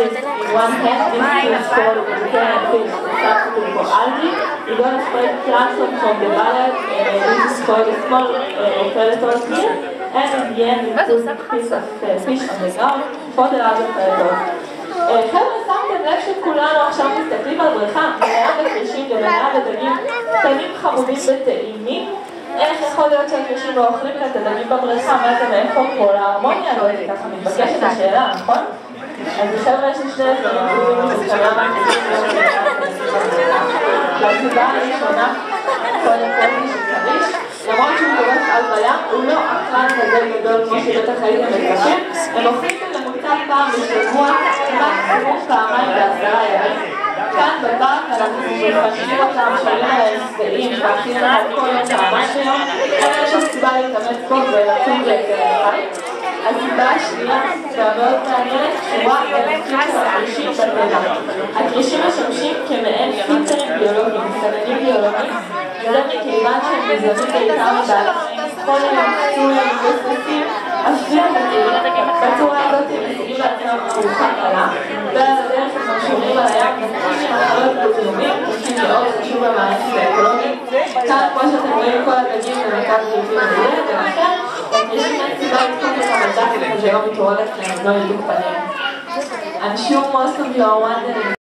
virus in one hand is called fish, substitute for algae. We're going to spread plankton from the ballot, uh, which is called a small uh, predator here. And in the end, we put a piece of uh, fish on the ground for the other predators. חבר'ה, שמתם לב שכולנו עכשיו מסתכלים על בריכה מלאה בכרישים ומלאה בדגים קטנים חמודים וטעימים? איך יכול להיות שהכרישים לא אוכלים את הדגים בבריכה? מה זה מאיפה כל ההרמוניה הזאת? ככה מתבקשת השאלה, נכון? אז חבר'ה יש לי שני דברים טובים מהכרישים והסיבה הראשונה, קודם כל מי שכריש, למרות שהוא דורס על בים, הוא לא אכלן כזה גדול כמו שבטח הייתם מצפים, הם אוכלים בממוצע פעם בשבוע, מקסימום פעמיים בעשרה ימים. כאן בפארק אנחנו מפנים אותם, שואלים להם שדעים, מאכילים אותם כל יום פעמיים ביום, אין שום סיבה להתאמץ פה ולצום לחי. הסיבה השנייה, והמאוד מעניינת, קשורה לנושאים של הכרישים בטבע. הכרישים משמשים כמעין פילטרים ביולוגיים, מסננים ביולוגיים, וזה מכיוון שהם מזהמים בעיקר חיים, חולים, צורים, מפספסים, אפילו דגים. בצורה הזאת הם משיגים לעצמם ארוחה קלה, ועל הדרך הם ממשיכים על הים ונותנים אחריות בזיהומים, תופסים מאוד חשוב במערכת האקולוגית. כאן, כמו שאתם רואים, כל הדגים במרכז חיובי מלא, ולכן אין סיבה אותם על דף כזה לא מתעוררת להם, לא ידעו פנים. I'm sure most of you are wondering